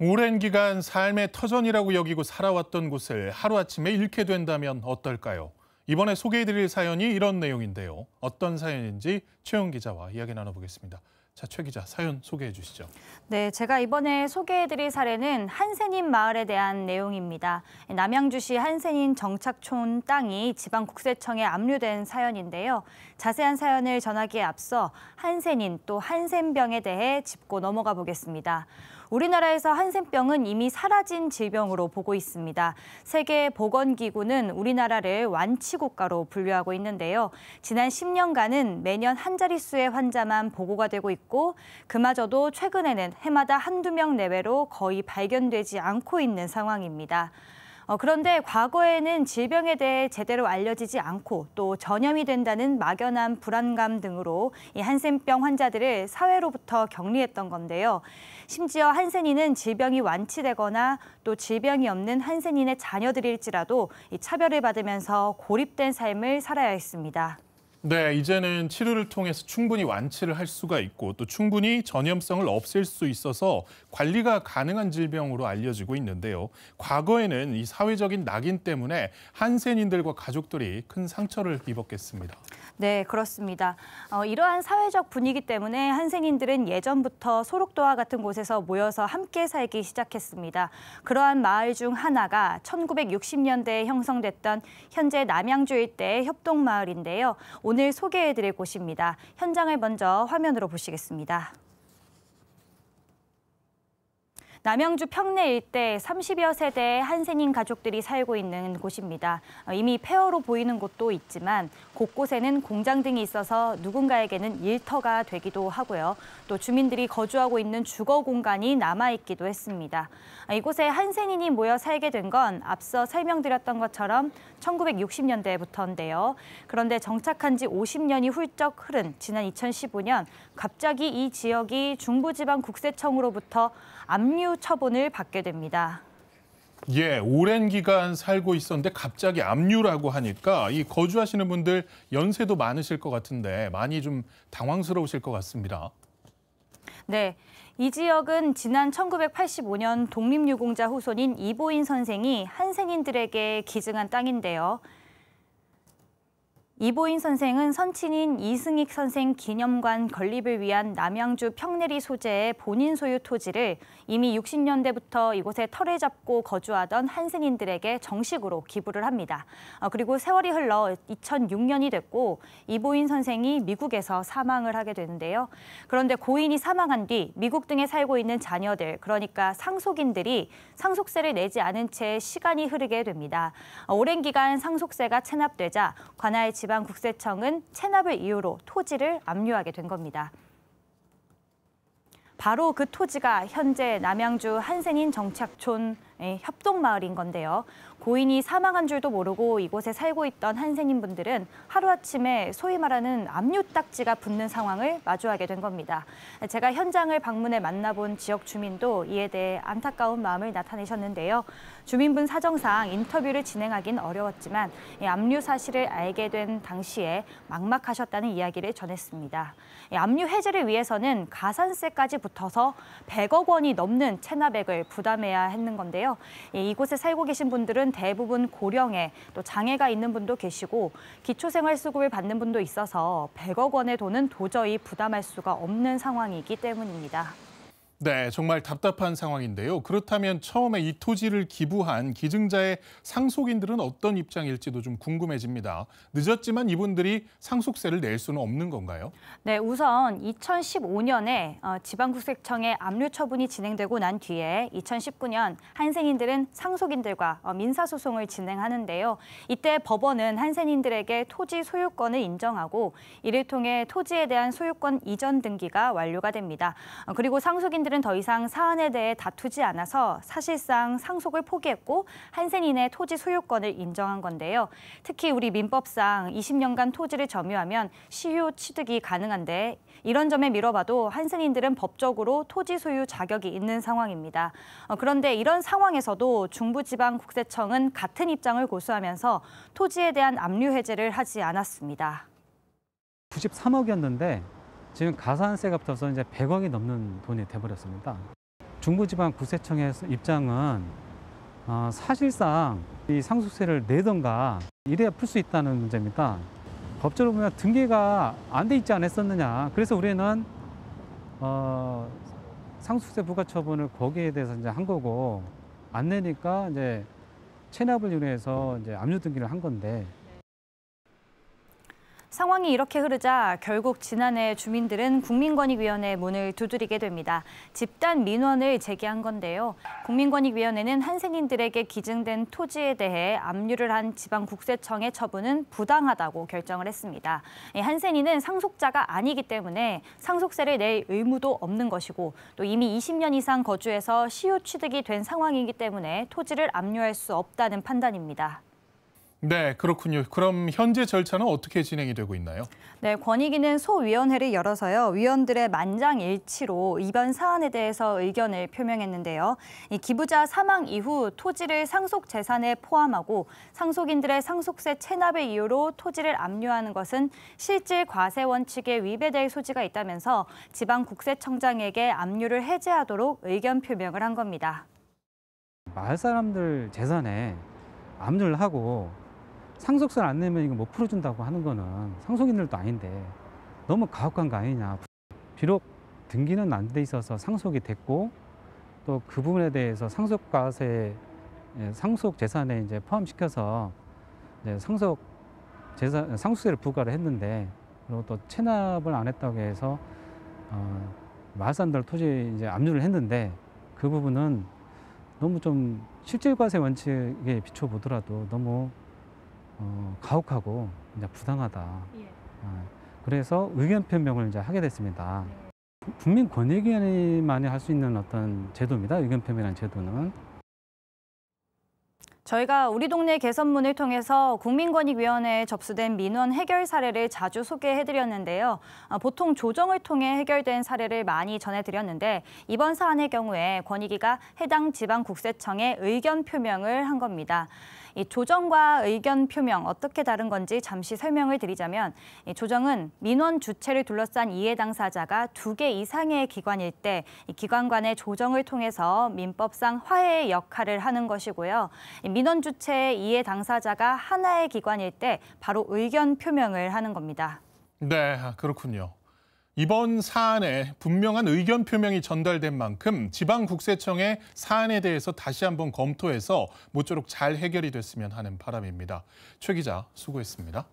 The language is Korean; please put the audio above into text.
오랜 기간 삶의 터전이라고 여기고 살아왔던 곳을 하루아침에 잃게 된다면 어떨까요? 이번에 소개해드릴 사연이 이런 내용인데요. 어떤 사연인지 최영 기자와 이야기 나눠보겠습니다. 자, 최 기자 사연 소개해 주시죠. 네, 제가 이번에 소개해 드릴 사례는 한센인 마을에 대한 내용입니다. 남양주시 한센인 정착촌 땅이 지방국세청에 압류된 사연인데요. 자세한 사연을 전하기에 앞서 한센인 또 한센병에 대해 짚고 넘어가 보겠습니다. 우리나라에서 한센병은 이미 사라진 질병으로 보고 있습니다. 세계 보건기구는 우리나라를 완치국가로 분류하고 있는데요. 지난 10년간은 매년 한 자릿수의 환자만 보고가 되고 있고 그마저도 최근에는 해마다 한두 명 내외로 거의 발견되지 않고 있는 상황입니다. 어, 그런데 과거에는 질병에 대해 제대로 알려지지 않고 또 전염이 된다는 막연한 불안감 등으로 이 한센병 환자들을 사회로부터 격리했던 건데요. 심지어 한센인은 질병이 완치되거나 또 질병이 없는 한센인의 자녀들일지라도 이 차별을 받으면서 고립된 삶을 살아야 했습니다. 네, 이제는 치료를 통해서 충분히 완치를 할 수가 있고 또 충분히 전염성을 없앨 수 있어서 관리가 가능한 질병으로 알려지고 있는데요. 과거에는 이 사회적인 낙인 때문에 한센인들과 가족들이 큰 상처를 입었겠습니다. 네, 그렇습니다. 어, 이러한 사회적 분위기 때문에 한센인들은 예전부터 소록도와 같은 곳에서 모여서 함께 살기 시작했습니다. 그러한 마을 중 하나가 1960년대에 형성됐던 현재 남양주 일대 협동마을인데요. 오늘 소개해드릴 곳입니다. 현장을 먼저 화면으로 보시겠습니다. 남양주 평내 일대 30여 세대의 한센인 가족들이 살고 있는 곳입니다. 어, 이미 폐허로 보이는 곳도 있지만 곳곳에는 공장 등이 있어서 누군가에게는 일터가 되기도 하고요. 또 주민들이 거주하고 있는 주거 공간이 남아있기도 했습니다. 아, 이곳에 한센인이 모여 살게 된 건 앞서 설명드렸던 것처럼 1960년대부터인데요. 그런데 정착한 지 50년이 훌쩍 흐른 지난 2015년 갑자기 이 지역이 중부지방국세청으로부터 압류 처분을 받게 됩니다. 예, 오랜 기간 살고 있었는데 갑자기 압류라고 하니까 이 거주하시는 분들 연세도 많으실 것 같은데 많이 좀 당황스러우실 것 같습니다. 네. 이 지역은 지난 1985년 독립유공자 후손인 이보인 선생이 한생인들에게 기증한 땅인데요. 이보인 선생은 선친인 이승익 선생 기념관 건립을 위한 남양주 평내리 소재의 본인 소유 토지를 이미 60년대부터 이곳에 터를 잡고 거주하던 한센인들에게 정식으로 기부를 합니다. 어, 그리고 세월이 흘러 2006년이 됐고 이보인 선생이 미국에서 사망을 하게 되는데요. 그런데 고인이 사망한 뒤 미국 등에 살고 있는 자녀들, 그러니까 상속인들이 상속세를 내지 않은 채 시간이 흐르게 됩니다. 어, 오랜 기간 상속세가 체납되자 관할 지 방국세청은 체납을 이유로 토지를 압류하게 된 겁니다. 바로 그 토지가 현재 남양주 한센인 정착촌 협동마을인 건데요. 고인이 사망한 줄도 모르고 이곳에 살고 있던 한센인 분들은 하루아침에 소위 말하는 압류 딱지가 붙는 상황을 마주하게 된 겁니다. 제가 현장을 방문해 만나본 지역 주민도 이에 대해 안타까운 마음을 나타내셨는데요. 주민분 사정상 인터뷰를 진행하긴 어려웠지만 압류 사실을 알게 된 당시에 막막하셨다는 이야기를 전했습니다. 압류 해제를 위해서는 가산세까지 붙어서 100억 원이 넘는 체납액을 부담해야 했는 건데요. 이곳에 살고 계신 분들은 대부분 고령에 또 장애가 있는 분도 계시고 기초생활수급을 받는 분도 있어서 100억 원의 돈은 도저히 부담할 수가 없는 상황이기 때문입니다. 네, 정말 답답한 상황인데요. 그렇다면 처음에 이 토지를 기부한 기증자의 상속인들은 어떤 입장일지도 좀 궁금해집니다. 늦었지만 이분들이 상속세를 낼 수는 없는 건가요? 네, 우선 2015년에 어, 지방국세청의 압류 처분이 진행되고 난 뒤에 2019년 한센인들은 상속인들과 어, 민사소송을 진행하는데요. 이때 법원은 한센인들에게 토지 소유권을 인정하고 이를 통해 토지에 대한 소유권 이전 등기가 완료가 됩니다. 어, 그리고 상속인 한 센인들은 더 이상 사안에 대해 다투지 않아서 사실상 상속을 포기했고 한센인의 토지 소유권을 인정한 건데요. 특히 우리 민법상 20년간 토지를 점유하면 시효 취득이 가능한데 이런 점에 미뤄봐도 한센인들은 법적으로 토지 소유 자격이 있는 상황입니다. 어, 그런데 이런 상황에서도 중부지방국세청은 같은 입장을 고수하면서 토지에 대한 압류 해제를 하지 않았습니다. 93억이었는데 지금 가산세가 붙어서 이제 100억이 넘는 돈이 돼버렸습니다. 중부지방국세청의 입장은 어, 사실상 이 상속세를 내던가 이래야 풀 수 있다는 문제입니다. 법적으로 보면 등기가 안 돼 있지 않았었느냐. 그래서 우리는 어, 상속세 부과 처분을 거기에 대해서 이제 한 거고 안 내니까 이제 체납을 인해서 이제 압류 등기를 한 건데 상황이 이렇게 흐르자 결국 지난해 주민들은 국민권익위원회 문을 두드리게 됩니다. 집단 민원을 제기한 건데요. 국민권익위원회는 한센인들에게 기증된 토지에 대해 압류를 한 지방국세청의 처분은 부당하다고 결정을 했습니다. 이 한센인은 상속자가 아니기 때문에 상속세를 낼 의무도 없는 것이고 또 이미 20년 이상 거주해서 시효 취득이 된 상황이기 때문에 토지를 압류할 수 없다는 판단입니다. 네, 그렇군요. 그럼 현재 절차는 어떻게 진행이 되고 있나요? 네, 권익위는 소위원회를 열어서요. 위원들의 만장일치로 이번 사안에 대해서 의견을 표명했는데요. 이 기부자 사망 이후 토지를 상속 재산에 포함하고 상속인들의 상속세 체납의 이유로 토지를 압류하는 것은 실질 과세 원칙에 위배될 소지가 있다면서 지방 국세청장에게 압류를 해제하도록 의견 표명을 한 겁니다. 마을 사람들 재산에 압류를 하고 상속세를 안 내면 이거 못 풀어준다고 하는 거는 상속인들도 아닌데 너무 가혹한 거 아니냐. 비록 등기는 안 돼 있어서 상속이 됐고 또 그 부분에 대해서 상속과세 예, 상속 재산에 이제 포함시켜서 이제 상속 재산 상속세를 부과를 했는데 그리고 또 체납을 안 했다고 해서 어, 사람들 토지 이제 압류를 했는데 그 부분은 너무 좀 실질과세 원칙에 비춰 보더라도 너무 어, 가혹하고 이제 부당하다. 어, 그래서 의견 표명을 이제 하게 됐습니다. 국민 권익위원회만이 할 수 있는 어떤 제도입니다. 의견 표명이라는 제도는. 저희가 우리 동네 개선문을 통해서 국민권익위원회에 접수된 민원 해결 사례를 자주 소개해드렸는데요. 아, 보통 조정을 통해 해결된 사례를 많이 전해드렸는데 이번 사안의 경우에 권익위가 해당 지방국세청에 의견 표명을 한 겁니다. 이 조정과 의견 표명 어떻게 다른 건지 잠시 설명을 드리자면 이 조정은 민원 주체를 둘러싼 이해 당사자가 두 개 이상의 기관일 때이 기관 간의 조정을 통해서 민법상 화해의 역할을 하는 것이고요. 이 민원 주체의 이해 당사자가 하나의 기관일 때 바로 의견 표명을 하는 겁니다. 네, 아, 그렇군요. 이번 사안에 분명한 의견 표명이 전달된 만큼 지방국세청의 사안에 대해서 다시 한번 검토해서 모쪼록 잘 해결이 됐으면 하는 바람입니다. 최 기자 수고했습니다.